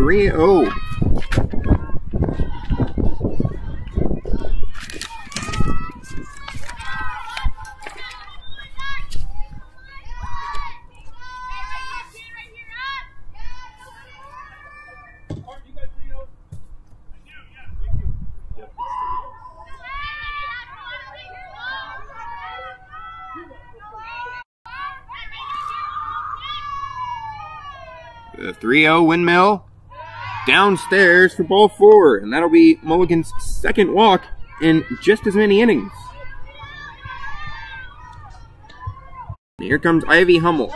3-0. The 3-0 windmill downstairs for ball four, and that'll be Mulligan's second walk in just as many innings. Here comes Ivy Hummel.